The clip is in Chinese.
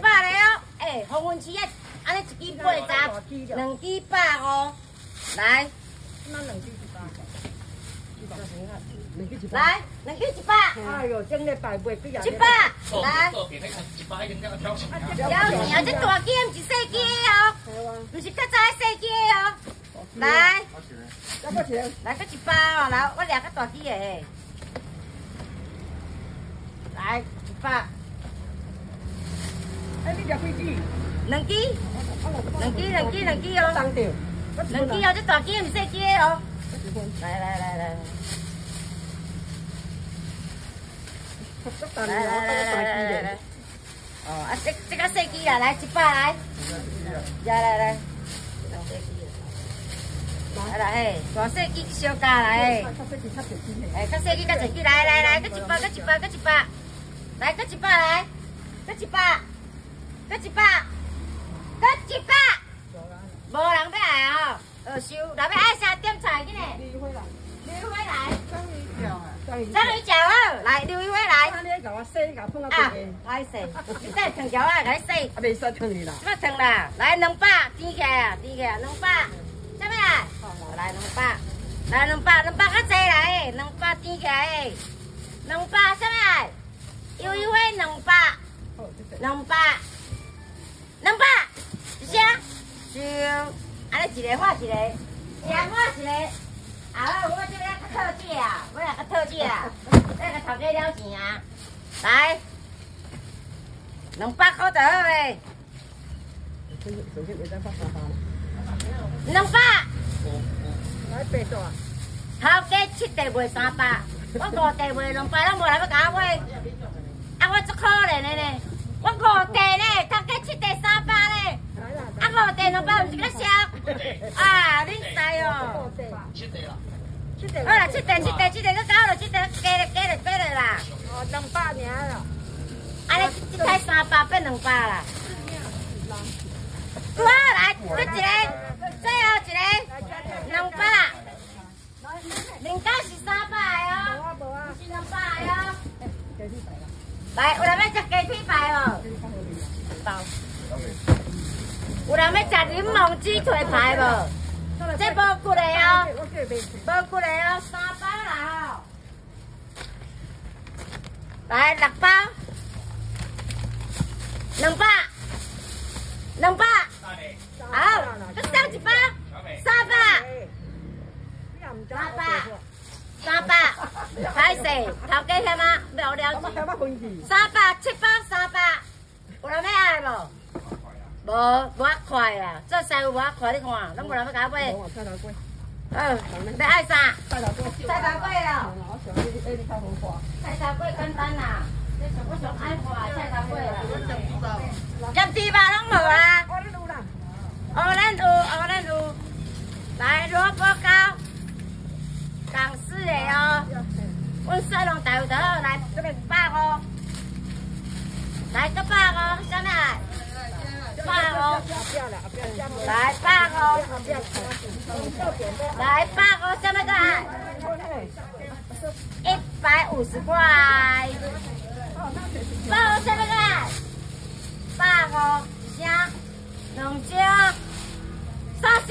百嘞哦，哎，红运期啊，安尼一支八十，两支百五，来。那两支一百。来，两支一百。哎呦，整个大八几啊？一百，来。有钱啊！这大机唔是小机哦，唔是较早小机哦。来，来个一百哦，来，我掠个大机的。来，一百。哎，你掠几支？两支，两支，两支，两支哦。两支哦，这大机唔是小机哦。来来来来。来来来来来来，哦，啊这这个小鸡啊，来一百来，来来来，来来嘿，大小鸡小价来，哎，较小鸡较小鸡来来来，搁一百，搁一百，搁一百，来搁一百来，搁一百，搁一百，搁一百，无人要来啊，二收，来要爱啥点菜去呢？刘辉来，刘辉来，张鱼饺啊，张鱼饺哦，来刘辉来。甲我洗，甲放到边边。来洗，你再藤条啊，来洗。啊，未洗烫你啦。什么烫啦？来两百，点起来啊，点起来两百。什么来？来两百，来两百，两百较济来，两百点起来。两百什么来？有优惠两百，两百，就，安尼一个换一个，一个换一个。啊，我这边较特价啊，我俩较特价啊，那个头家了钱啊。来，两百块就好嘞。两百。来八多啊？头家七地卖三百，我五地卖两百，拢无来要甲我买。啊，我足可怜的呢，我五地呢，头家七地三百呢。啊，五地两百，唔是个少。啊，你知哦。七地啦。好啦，七地七地七地，佮搞了七地，加了加了加了啦。哦，两百年了。安尼一台三百变两百啦。好来，再一个，最后一个，两百。零九是三百哦，不是两百哦。来，有人要吃鸡腿排哦？包。有人要吃柠檬鸡腿排无？这无过来哦，无过来哦，三包啦哦。来六包，两百，两百，好，再上一包，三百，三百，三百，开始，头家听吗？聊聊，三百七包，三百，有人要爱无？无，无啊快啊！做师傅无啊快，你看，拢无人要甲我买。嗯，要爱啥？菜头粿，菜头粿咯。菜头粿简单啦，我上爱看菜头粿啦。咸猪肉拢无啊？哦，咱有啦。哦，咱有，哦，咱有。来，萝卜糕，来，八哦，来八哦，来八哦，什么个？一百五十块。八哦，什么个？八哦，一箱，两箱，三箱。